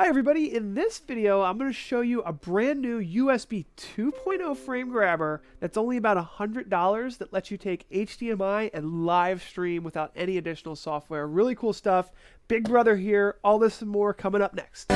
Hi everybody, in this video I'm going to show you a brand new USB 2.0 frame grabber that's only about $100 that lets you take HDMI and live stream without any additional software. Really cool stuff. Big Brother here, all this and more coming up next.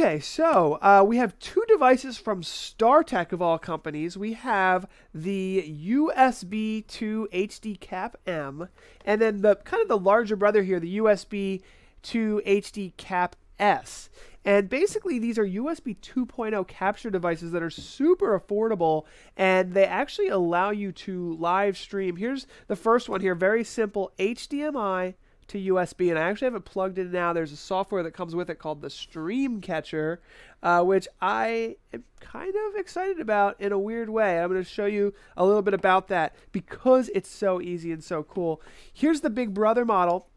Okay, so uh, we have two devices from StarTech of all companies. We have the USB 2 HD Cap M, and then the kind of the larger brother here, the USB 2 HD Cap S. And basically, these are USB 2.0 capture devices that are super affordable and they actually allow you to live stream. Here's the first one here very simple HDMI to USB, and I actually have it plugged in now. There's a software that comes with it called the Stream Catcher, uh, which I am kind of excited about in a weird way. I'm going to show you a little bit about that because it's so easy and so cool. Here's the Big Brother model.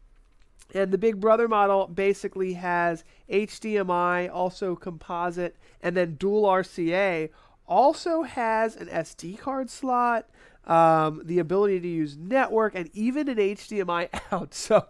And the Big Brother model basically has HDMI, also composite, and then dual RCA. Also has an SD card slot, um, the ability to use network, and even an HDMI out. So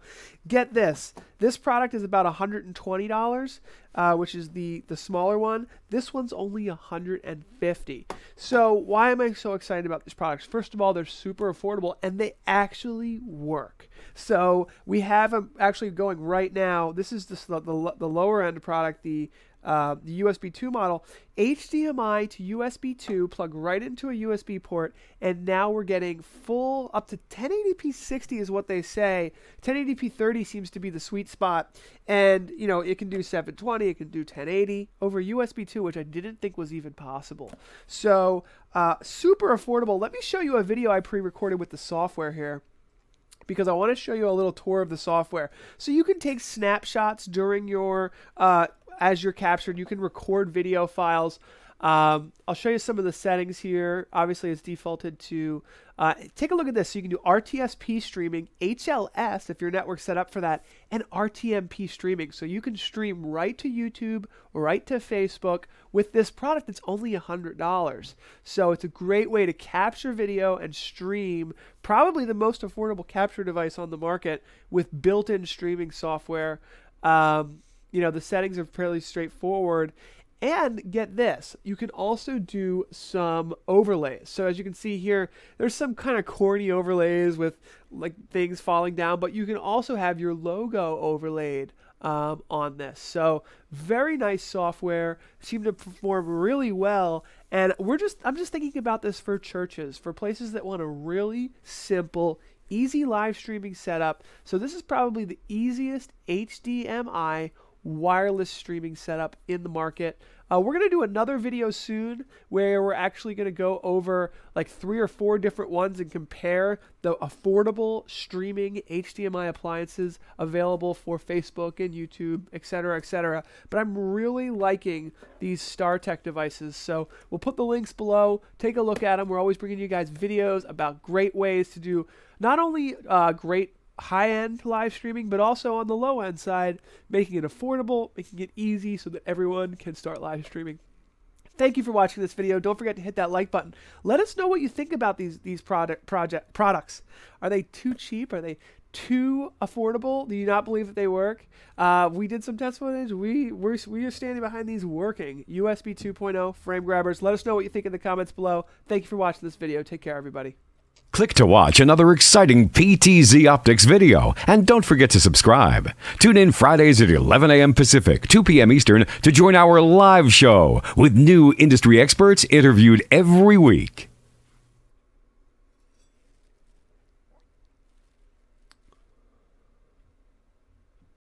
get this. This product is about $120, uh, which is the, the smaller one. This one's only 150 So why am I so excited about these products? First of all, they're super affordable and they actually work. So we have them actually going right now. This is the, the, the lower end product, the uh, the USB 2 model, HDMI to USB 2, plug right into a USB port, and now we're getting full up to 1080p 60 is what they say. 1080p 30 seems to be the sweet spot, and you know it can do 720, it can do 1080 over USB 2, which I didn't think was even possible. So uh, super affordable. Let me show you a video I pre-recorded with the software here because I want to show you a little tour of the software. So you can take snapshots during your uh, as you're captured. You can record video files. Um, I'll show you some of the settings here. Obviously, it's defaulted to. Uh, take a look at this. So you can do RTSP streaming, HLS if your network's set up for that, and RTMP streaming. So you can stream right to YouTube, right to Facebook with this product that's only $100. So it's a great way to capture video and stream, probably the most affordable capture device on the market with built in streaming software. Um, you know, the settings are fairly straightforward. And get this, you can also do some overlays. So as you can see here, there's some kind of corny overlays with like things falling down, but you can also have your logo overlaid um, on this. So very nice software, seem to perform really well. And we're just, I'm just thinking about this for churches, for places that want a really simple, easy live streaming setup. So this is probably the easiest HDMI wireless streaming setup in the market. Uh, we're going to do another video soon where we're actually going to go over like three or four different ones and compare the affordable streaming HDMI appliances available for Facebook and YouTube, etc., etc. But I'm really liking these StarTech devices, so we'll put the links below. Take a look at them. We're always bringing you guys videos about great ways to do not only uh, great high end live streaming, but also on the low end side, making it affordable, making it easy so that everyone can start live streaming. Thank you for watching this video. Don't forget to hit that like button. Let us know what you think about these these product project products. Are they too cheap? Are they too affordable? Do you not believe that they work? Uh, we did some test footage. We we're, we are standing behind these working USB 2.0 frame grabbers. Let us know what you think in the comments below. Thank you for watching this video. Take care, everybody. Click to watch another exciting PTZ Optics video, and don't forget to subscribe. Tune in Fridays at 11 a.m. Pacific, 2 p.m. Eastern to join our live show with new industry experts interviewed every week.